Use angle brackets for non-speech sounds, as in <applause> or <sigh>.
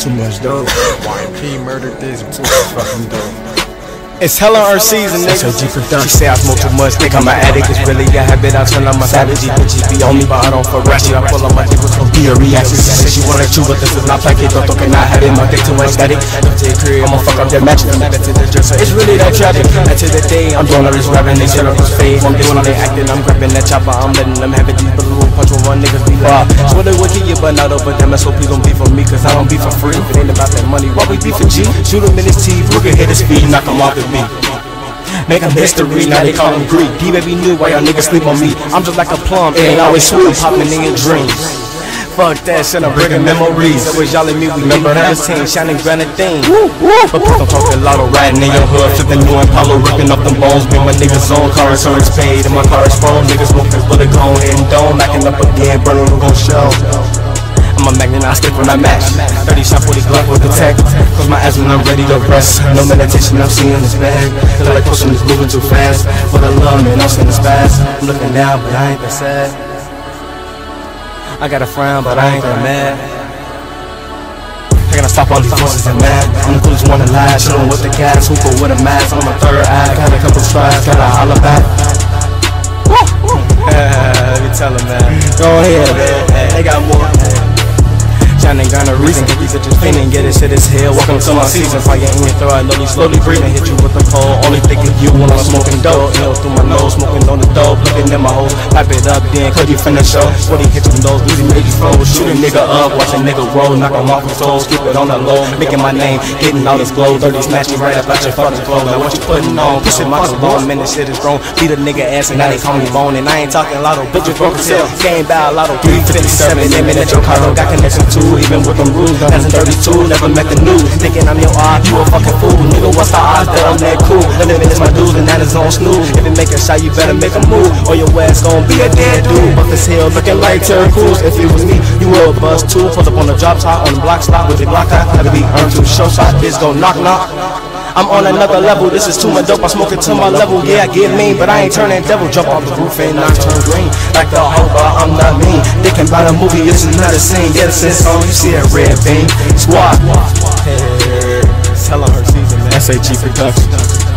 too much dope. <laughs> YP murdered this, too much fucking dope. It's hella our season, nigga. SAG production. She say I smoke too much, think I'm an addict. It's really a habit. I turn on my savage. These bitches be on me, but I don't fresh you. I pull on my dick with some beer reactions. She say she wanna chew, but this is not packet. Don't think I have it. My dick too much static. Up to the crib, I'ma fuck up that mattress. Back to the dresser. It's really that tragic. Back to the day, I'm doing all this rapping. They set up his face. I'm doing all they acting. I'm grabbing that chopper. I'm letting them have it. These little punch one niggas be like. So they would kill you, but not over them. SOP gon' be for me, cause I don't be for free. If it ain't about that money, why we be for G? Shoot him in his teeth. At hit his speed, knock him off with me. Make him history, now they call him Greek. D baby knew why y'all niggas sleep on me. I'm just like a plum, ain't always sweet, popping in your dreams. Fuck that shit, I'm bringing memories. That was y'all and me, we remember that team, shining grenadine. But please don't talk a lotto riding in your hood, flipping new Impala, ripping up them bones. Bring my niggas on, car insurance paid, and my car is phone. Niggas smoking, but it gone and dome, backing up again, burning, we gon' show. I'm a magnet, I stick when I match. 30 shot, 40 glove with the tech. Close my eyes when I'm ready to rest. No meditation, I'm seeing this bag. Feel like pushing is moving too fast. For the love, man, I'm seeing this fast. I'm looking down, but I ain't that sad. I got a frown, but I ain't that mad. I gotta stop all these voices and mad. I'm the coolest one alive, chillin' with the gas, hooper with a mask on my third eye. Got a couple strides, gotta holler back. <laughs> Let me tell him, man. Go ahead, man. They got more. Shining gotta reason, get these bitches fiending, get it shit as hell. Welcome to my season, fire in your throat, slowly, slowly breathing, hit you with the cold. Only thinking you when I'm smoking dope, inhale through my nose, smoking on the dope, looking at my hoes, pipe it up, then could you finish show? He hit in those, losing major froze, shoot a nigga up, watch a nigga roll, knock him off his toes, keep it on the low, making my name, getting all this glow, dirty snatching right up out your fucking clothes. Now what you putting on? Pushing my cologne, man, this shit is grown. Beat a nigga ass and now they call me bone, and I ain't talking lotto, bitches broke as hell. Game by a lotto, 357, name it at your car, got connection too, even with them rules. As in 32, never met the news. Thinking I'm your eye, you a fucking fool. Nigga, what's the odds that I'm that cool? Living is my dudes and that is on snooze. If it make a shot, you better make a move. Or your ass gon' be a dead dude. But this hill looking like Terry Crews. If it was me, you would buzz too. Pull up on the drop top, on the block slot with the block out. Never be earned to show shot. Bitch go knock knock. I'm on another level, this is too much dope, I smoke it to my level. Yeah, I get mean, but I ain't turning devil. Jump off the roof and I turn green. Like the Hulk, but I'm not mean. Thinking about a movie, it's another scene. Yeah, since is song, you see a red beam. Squad. Hey, tell her season, man. SAG Production